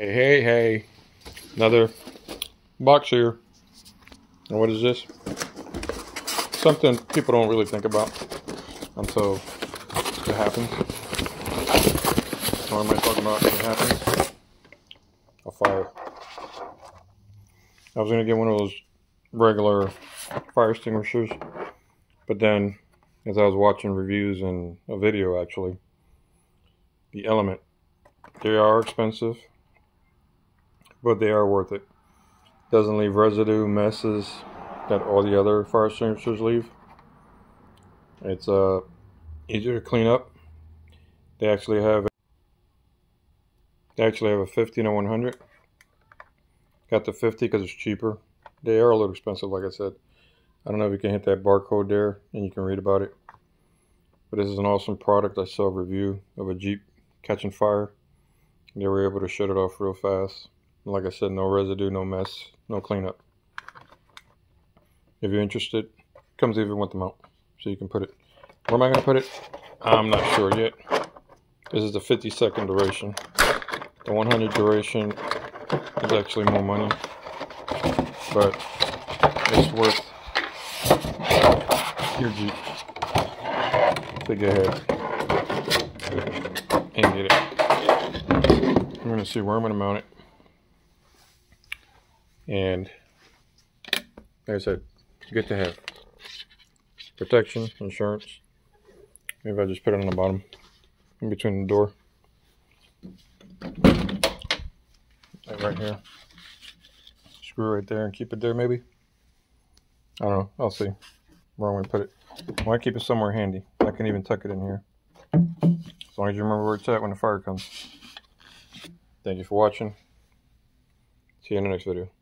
Hey, hey, hey. Another box here. And what is this? Something people don't really think about until it happens. What am I talking about it happens? A fire. I was going to get one of those regular fire extinguishers, but then as I was watching reviews and a video actually, the Element, they are expensive but they are worth it. Doesn't leave residue, messes that all the other fire extinguishers leave. It's uh, easier to clean up. They actually have they actually have a 50 and a 100. Got the 50 because it's cheaper. They are a little expensive, like I said. I don't know if you can hit that barcode there and you can read about it. But this is an awesome product. I saw a review of a Jeep catching fire. They were able to shut it off real fast. Like I said, no residue, no mess, no cleanup. If you're interested, comes even with the mount. So you can put it. Where am I going to put it? I'm not sure yet. This is the 50 second duration. The 100 duration is actually more money. But it's worth your Jeep to go ahead and get it. I'm going to see where I'm going to mount it. And like I said, good to have. Protection, insurance. Maybe I just put it on the bottom, in between the door. Right here. Screw right there and keep it there maybe. I don't know. I'll see where I'm going to put it. I want to keep it somewhere handy. I can even tuck it in here. As long as you remember where it's at when the fire comes. Thank you for watching. See you in the next video.